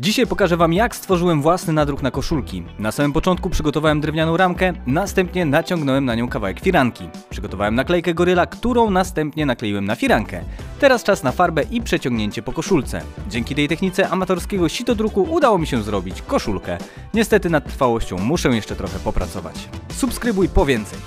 Dzisiaj pokażę Wam jak stworzyłem własny nadruk na koszulki. Na samym początku przygotowałem drewnianą ramkę, następnie naciągnąłem na nią kawałek firanki. Przygotowałem naklejkę goryla, którą następnie nakleiłem na firankę. Teraz czas na farbę i przeciągnięcie po koszulce. Dzięki tej technice amatorskiego sitodruku udało mi się zrobić koszulkę. Niestety nad trwałością muszę jeszcze trochę popracować. Subskrybuj po więcej.